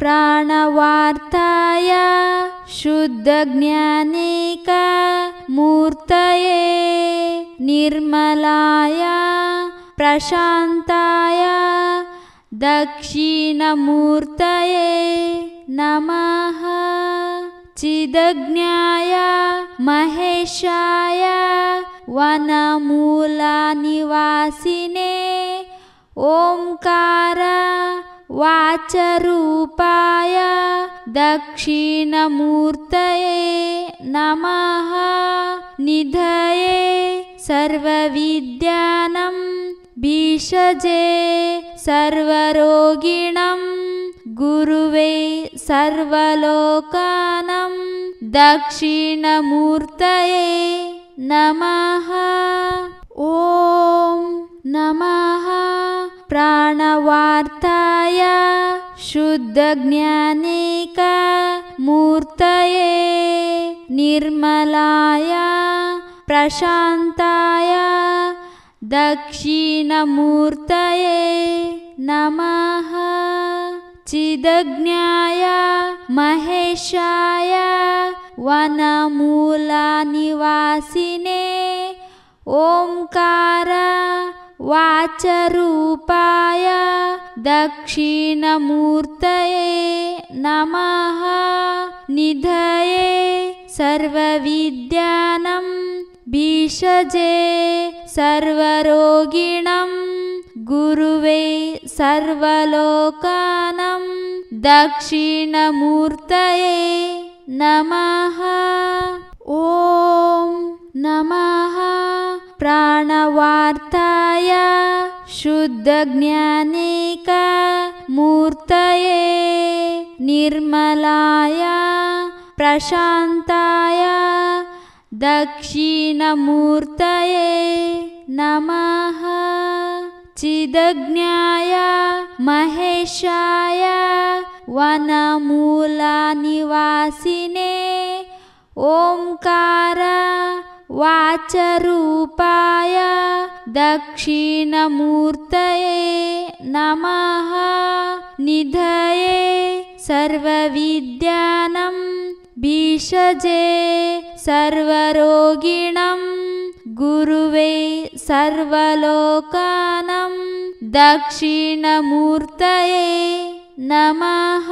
प्राणवार्ताय शुद्धज्ञानिका मूर्तये निर्मलाय प्रशान्ताय दक्षिणमूर्तये नमः। चिदज्ञाय महेशाय वनमूलनिवासिने ओङ्कार वाचरूपाय दक्षिणमूर्तये नमः। निधये सर्वविद्यानं भीषजे सर्वरोगिणं गुरुवे सर्वलोकानं दक्षिणमूर्तये नमः प्राणवार्ताय शुद्धज्ञानिका मूर्तये निर्मलाय प्रशान्ताय दक्षिणमूर्तये नमः। चिदज्ञाय महेशाय वनमूलनिवासिने ओङ्कार वाचरूपाय दक्षिणमूर्तये नमः। निधये सर्वविद्यानं भीषजे सर्वरोगिणं गुरुवे सर्वलोकानं दक्षिणमूर्तये नमः। ॐ नमः। प्राणवार्ताय शुद्धज्ञानिका मूर्तये निर्मलाय प्रशान्ताय दक्षिणमूर्तये नमः। चिदज्ञाय महेशाय वनमूलनिवासिने ओङ्कार वाचरूपाय दक्षिणमूर्तये नमः। निधये सर्वविद्यानं भीषजे सर्वरोगिणं गुरुवे सर्वलोकानं दक्षिणमूर्तये नमः